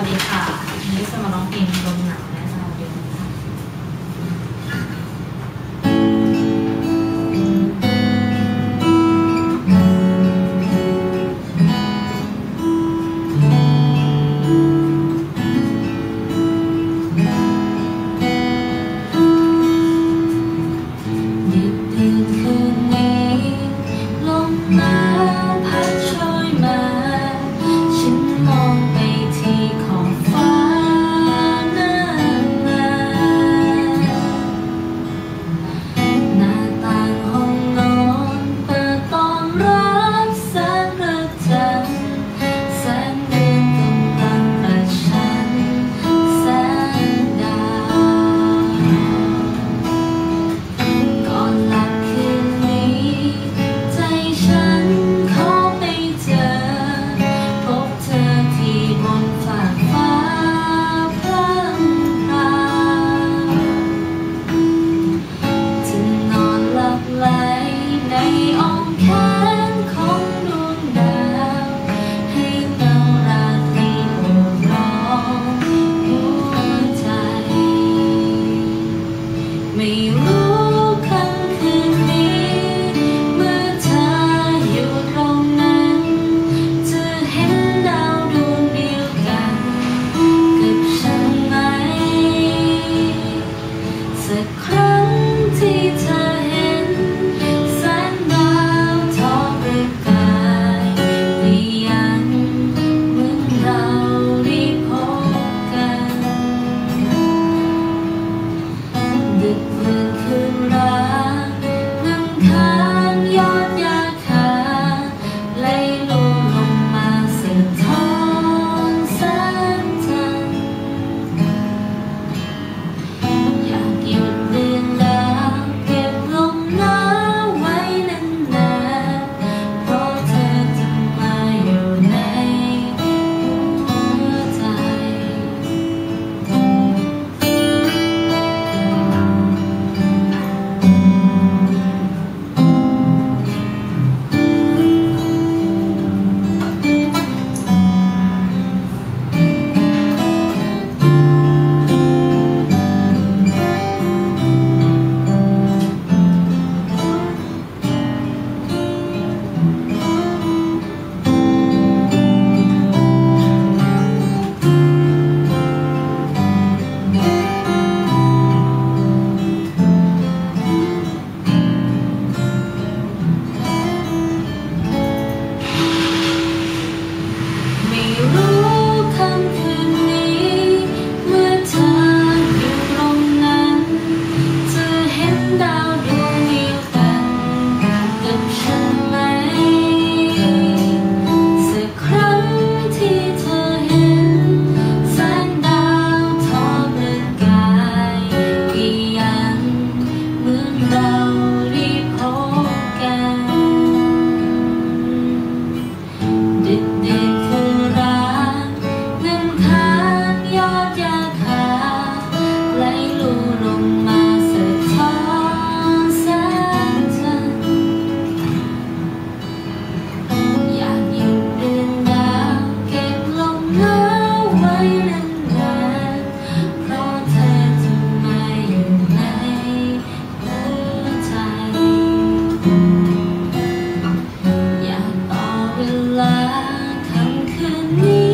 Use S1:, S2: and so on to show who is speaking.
S1: สวั
S2: สดีค่ะนี่สมาร้องเพลงลมหนาว me. me.